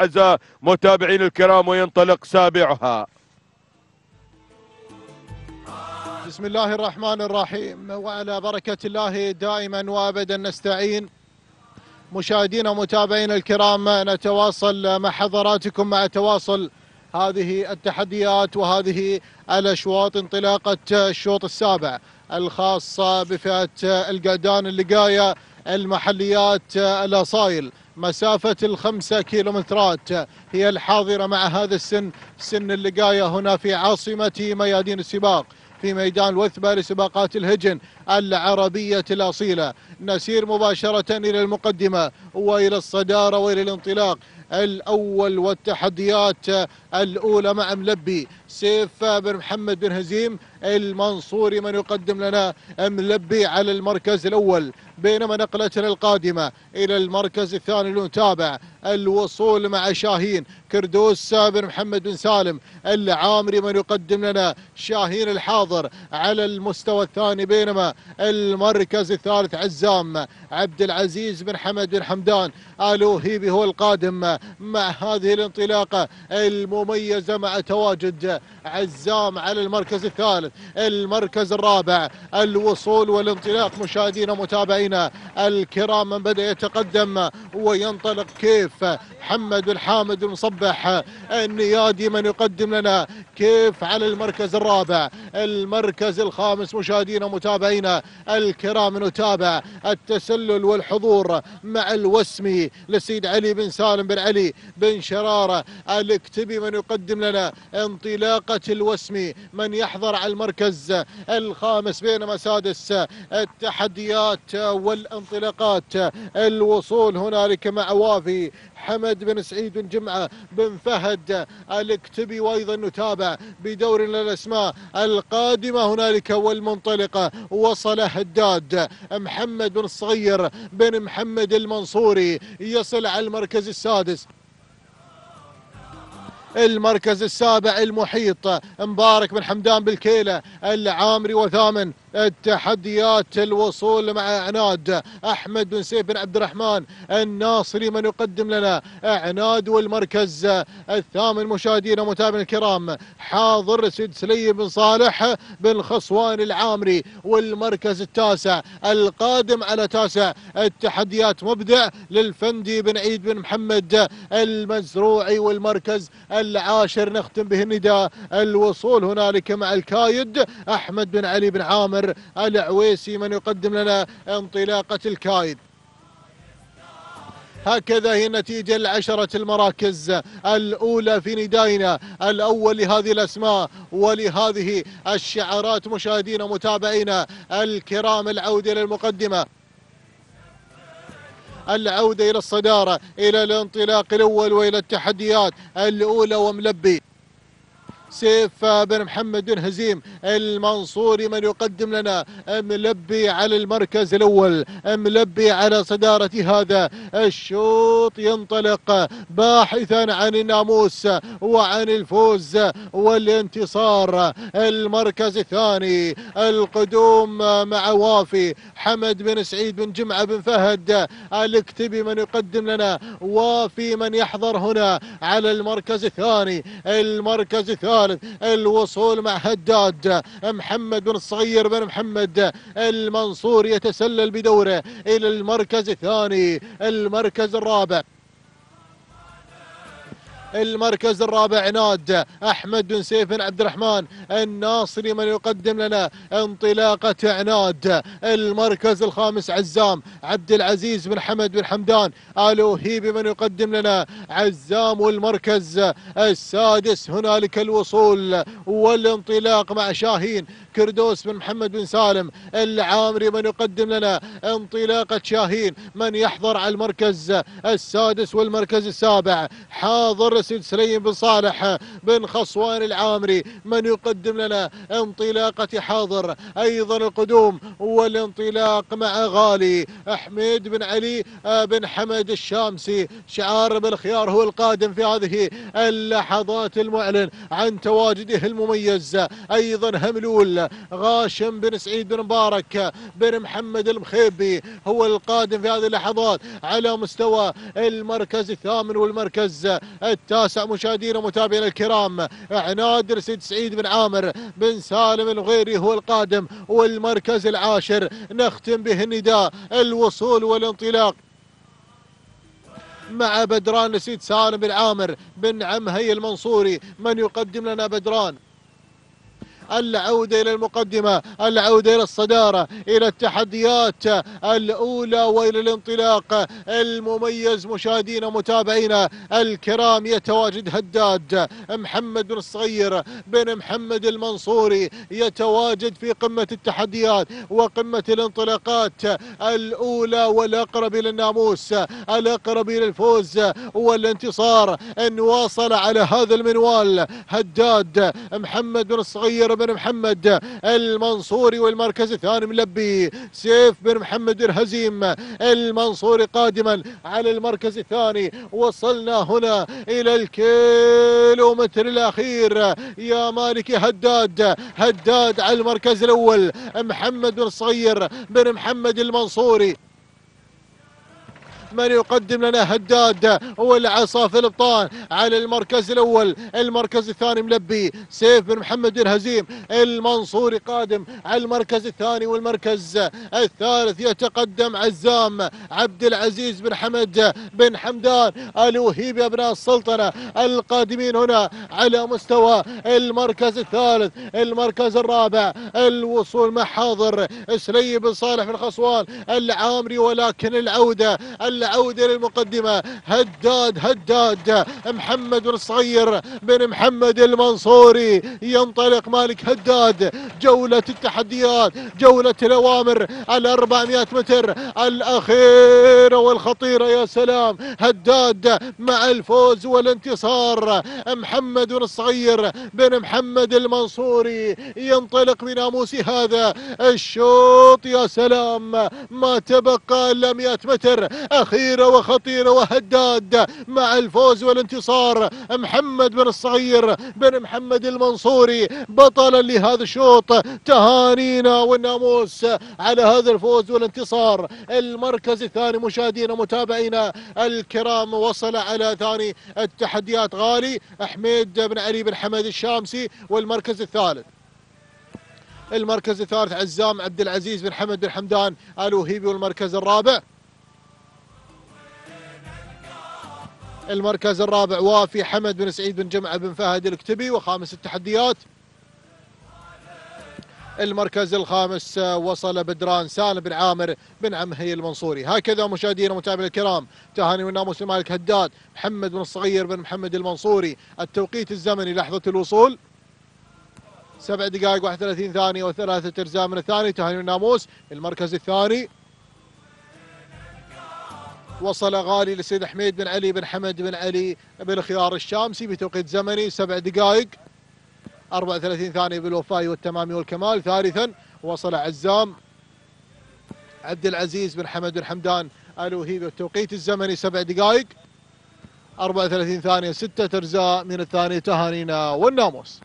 أعزائي متابعين الكرام وينطلق سابعها. بسم الله الرحمن الرحيم وعلى بركة الله دائما وابدا نستعين. مشاهدينا ومتابعينا الكرام نتواصل مع حضراتكم مع تواصل هذه التحديات وهذه الأشواط انطلاقة الشوط السابع الخاصة بفئة القعدان اللقاية المحليات الأصايل. مسافة الخمسة كيلومترات. هي الحاضرة مع هذا السن. سن اللقاية هنا في عاصمة ميادين السباق في ميدان الوثبة لسباقات الهجن العربية الأصيلة. نسير مباشرة إلى المقدمة وإلى الصدارة وإلى الانطلاق. الأول والتحديات الأولى مع ملبي. سيف بن محمد بن هزيم المنصوري من يقدم لنا ملبي على المركز الأول. بينما نقلتنا القادمة إلى المركز الثاني المتابع الوصول مع شاهين كردوس بن محمد بن سالم العامري من يقدم لنا شاهين الحاضر على المستوى الثاني بينما المركز الثالث عزام عبد العزيز بن حمد بن حمدان. الوهيبي هو القادم مع هذه الانطلاقة المميزة مع تواجد عزام على المركز الثالث. المركز الرابع الوصول والانطلاق مشاهدينا متابعينا الكرام من بدأ يتقدم وينطلق كيف محمد بن حامد المصبح النيادي من يقدم لنا كيف على المركز الرابع. المركز الخامس مشاهدينا متابعينا الكرام نتابع التسلل والحضور مع الوسمي لسيد علي بن سالم بن علي بن شرارة الاكتبي من يقدم لنا انطلاقة الوسمي من يحضر على المركز الخامس بينما سادس التحديات والانطلاقات. الوصول هنالك مع وافي حمد بن سعيد بن جمعة بن فهد الاكتبي وأيضا نتابع بدور الأسماء القادمة هنالك والمنطلقة وصل هداد محمد بن الصغير بن محمد المنصوري يصل على المركز السادس. المركز السابع المحيط. مبارك بن حمدان بالكيلة. العامري وثامن. التحديات الوصول مع عناد. أحمد بن سيف بن عبد الرحمن. الناصري من يقدم لنا. عناد والمركز الثامن. مشاهدينا متابعينا الكرام. حاضر سيد سليم بن صالح بن خصوان العامري. والمركز التاسع. القادم على تاسع. التحديات مبدع للفندي بن عيد بن محمد. المزروعي والمركز العاشر نختم به النداء. الوصول هنالك مع الكايد. أحمد بن علي بن عامر العويسي من يقدم لنا انطلاقة الكايد. هكذا هي النتيجة العشرة المراكز. الأولى في ندائنا الأول لهذه الأسماء ولهذه الشعارات مشاهدينا متابعينا الكرام العودة إلى المقدمة. العودة إلى الصدارة إلى الانطلاق الأول وإلى التحديات الأولى وملبي. سيف بن محمد بن هزيم المنصوري من يقدم لنا ملبي على المركز الأول ملبي على صدارة هذا. الشوط ينطلق باحثا عن الناموس وعن الفوز والانتصار. المركز الثاني القدوم مع وافي. حمد بن سعيد بن جمعة بن فهد الاكتبي من يقدم لنا. وافي من يحضر هنا على المركز الثاني. المركز الثالث الثالث الوصول مع هداد. محمد بن الصغير بن محمد المنصور يتسلل بدوره إلى المركز الثاني المركز الرابع. المركز الرابع عناد أحمد بن سيف بن عبد الرحمن الناصري من يقدم لنا انطلاقة عناد المركز الخامس عزام عبد العزيز بن حمد بن حمدان. الوهيبي من يقدم لنا عزام والمركز السادس. هنالك الوصول والانطلاق مع شاهين كردوس بن محمد بن سالم العامري من يقدم لنا انطلاقة شاهين من يحضر على المركز السادس والمركز السابع. حاضر سيد سليم بن صالح بن خصوان العامري من يقدم لنا انطلاقة حاضر. أيضا القدوم والانطلاق مع غالي حميد بن علي بن حمد الشامسي. شعار بالخيار هو القادم في هذه اللحظات المعلن عن تواجده المميز. أيضا هملول غاشم بن سعيد بن مبارك بن محمد المخيبي هو القادم في هذه اللحظات على مستوى المركز الثامن والمركز التاسع. مشاهدينا ومتابعينا الكرام عناد رسيد سعيد بن عامر بن سالم الغيري هو القادم والمركز العاشر. نختم به النداء الوصول والانطلاق مع بدران نسيد سالم بن عامر بن عمهي المنصوري. من يقدم لنا بدران؟ العودة إلى المقدمة العودة إلى الصدارة إلى التحديات الأولى وإلى الانطلاق المميز مشاهدينا ومتابعينا الكرام يتواجد هداد محمد بن الصغير بن محمد المنصوري يتواجد في قمة التحديات وقمة الانطلاقات الأولى والأقرب إلى الناموس الأقرب إلى الفوز والانتصار. إن واصل على هذا المنوال هداد محمد بن الصغير بن محمد المنصوري والمركز الثاني ملبي سيف بن محمد الهزيم المنصوري قادما على المركز الثاني. وصلنا هنا إلى الكيلومتر الأخير. يا مالكي هداد هداد على المركز الأول. محمد بن صغير بن محمد المنصوري. من يقدم لنا هداد والعصا في الابطال على المركز الأول. المركز الثاني ملبي سيف بن محمد الهزيم. المنصوري قادم على المركز الثاني والمركز الثالث. يتقدم عزام عبد العزيز بن حمد بن حمدان. الوهيبي أبناء السلطنة القادمين هنا على مستوى المركز الثالث. المركز الرابع الوصول مع حاضر سلي بن صالح بن خصوان العامري. ولكن العودة العودة للمقدمة. هداد هداد. محمد الصغير بن محمد المنصوري. ينطلق مالك هداد. جولة التحديات جولة الأوامر ال 400 متر. الأخيرة والخطيرة يا سلام. هداد مع الفوز والانتصار. محمد الصغير بن محمد المنصوري. ينطلق بناموس هذا. الشوط يا سلام. ما تبقى إلا 100 متر. أخيرة وخطيرة وهداد مع الفوز والانتصار. محمد بن الصغير بن محمد المنصوري بطلا لهذا الشوط. تهانينا والناموس على هذا الفوز والانتصار. المركز الثاني مشاهدينا متابعينا الكرام وصل على ثاني التحديات. غالي حميد بن علي بن حمد الشامسي والمركز الثالث. المركز الثالث عزام عبد العزيز بن حمد بن حمدان الوهيبي والمركز الرابع. المركز الرابع وافي حمد بن سعيد بن جمعة بن فهد الكتبي وخامس التحديات. المركز الخامس وصل بدران سالم بن عامر بن عمهي المنصوري. هكذا مشاهدينا ومتابعينا الكرام تهاني والناموس المالك هداد محمد بن الصغير بن محمد المنصوري. التوقيت الزمني لحظة الوصول. سبع دقائق 31 ثانية وثلاثة أجزاء من الثاني تهاني والناموس المركز الثاني. وصل غالي لسيد حميد بن علي بن حمد بن علي بن خيار الشامسي بتوقيت زمني سبع دقائق. 34 ثانية بالوفاء والتمام والكمال. ثالثا وصل عزام عبد العزيز بن حمد بن حمدان الوهيبي التوقيت الزمني سبع دقائق. 34 ثانية ستة أجزاء من الثانية تهانينا والناموس.